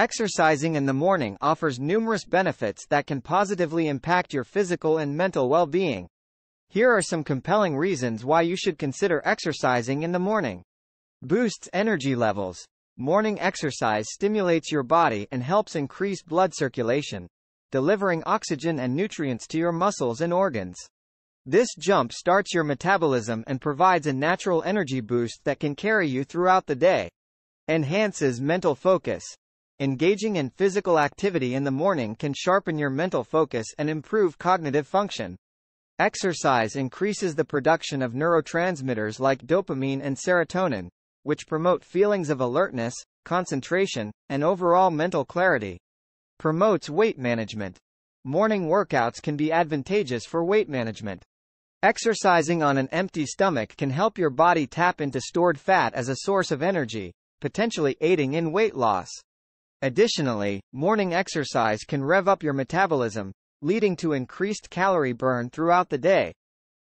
Exercising in the morning offers numerous benefits that can positively impact your physical and mental well-being. Here are some compelling reasons why you should consider exercising in the morning. Boosts energy levels. Morning exercise stimulates your body and helps increase blood circulation, delivering oxygen and nutrients to your muscles and organs. This jump starts your metabolism and provides a natural energy boost that can carry you throughout the day. Enhances mental focus. Engaging in physical activity in the morning can sharpen your mental focus and improve cognitive function. Exercise increases the production of neurotransmitters like dopamine and serotonin, which promote feelings of alertness, concentration, and overall mental clarity. Promotes weight management. Morning workouts can be advantageous for weight management. Exercising on an empty stomach can help your body tap into stored fat as a source of energy, potentially aiding in weight loss. Additionally, morning exercise can rev up your metabolism, leading to increased calorie burn throughout the day.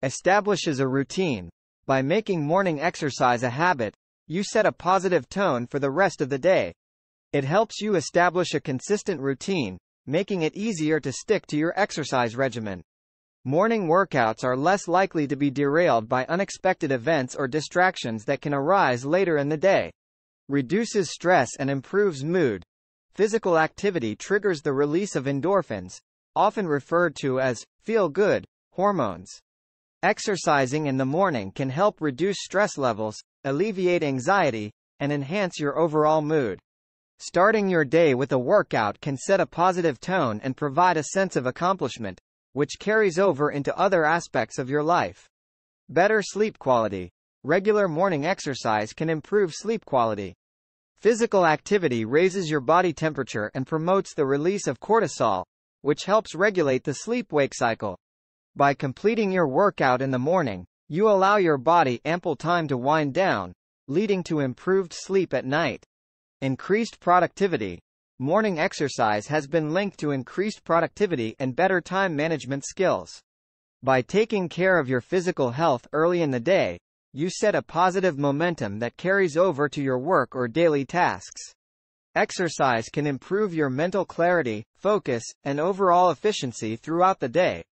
Establishes a routine. By making morning exercise a habit, you set a positive tone for the rest of the day. It helps you establish a consistent routine, making it easier to stick to your exercise regimen. Morning workouts are less likely to be derailed by unexpected events or distractions that can arise later in the day. Reduces stress and improves mood. Physical activity triggers the release of endorphins, often referred to as feel-good hormones. Exercising in the morning can help reduce stress levels, alleviate anxiety, and enhance your overall mood. Starting your day with a workout can set a positive tone and provide a sense of accomplishment, which carries over into other aspects of your life. Better sleep quality. Regular morning exercise can improve sleep quality. Physical activity raises your body temperature and promotes the release of cortisol, which helps regulate the sleep-wake cycle. By completing your workout in the morning, you allow your body ample time to wind down, leading to improved sleep at night. Increased productivity. Morning exercise has been linked to increased productivity and better time management skills. By taking care of your physical health early in the day, you set a positive momentum that carries over to your work or daily tasks. Exercise can improve your mental clarity, focus, and overall efficiency throughout the day.